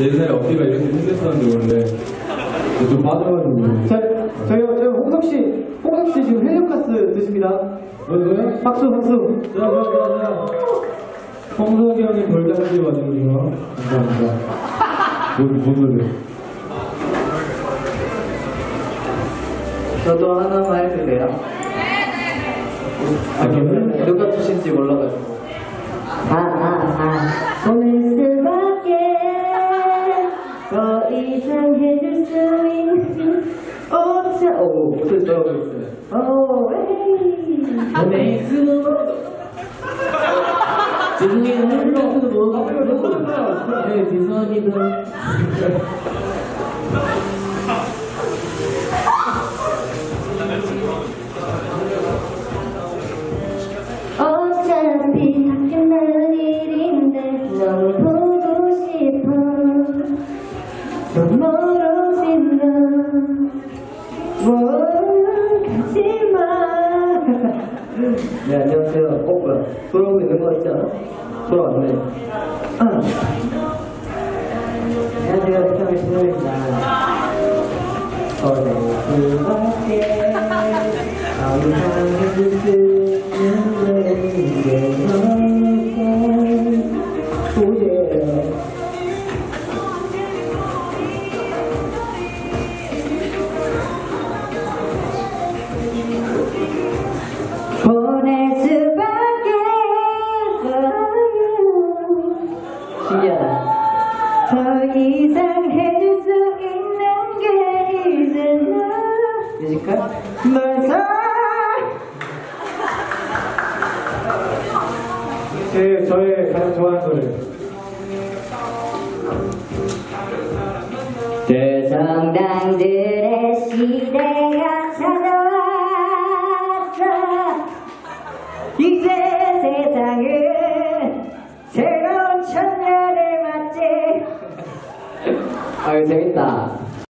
옛날에 어깨가 이렇게 생겼었는데 원래 좀 빠져가지고 자, 저희, 저희 홍석 씨, 홍석 씨 지금 헬륨가스 드십니다. 뭐요? 박수, 박수. 자 자 자 자 홍석이 형이 돌잔치 와주시고 감사합니다 뭔, 뭔 소리야 저도 하나만 해도 돼요? 아 괜찮네 누가 주신지 몰라가지고. 아, 아, 아, 보낼 이상 해줄 수 있는 없어. 오, 목소리 들어가고 있어요. 오, 에이. 수 죄송해요, 헬륨가스 먹어가지고. 네, 죄송합니다. 또 멀어진 넌 가지마 네, 안녕하세요. 어, 뭐야. 돌아오고 있는 거 같지 않아? 돌아왔네. 아. 안녕하세요. 백현의 신호입니다. 어느 수밖에 더 이상 해줄 수 신기하다. 더 이상 해줄 수 있는 게 이제 너 뮤지컬? 널 사. 제, 저의 가장 좋아하는 노래. 대성당들의 시대가 찾아왔어 이제 아, 재밌다.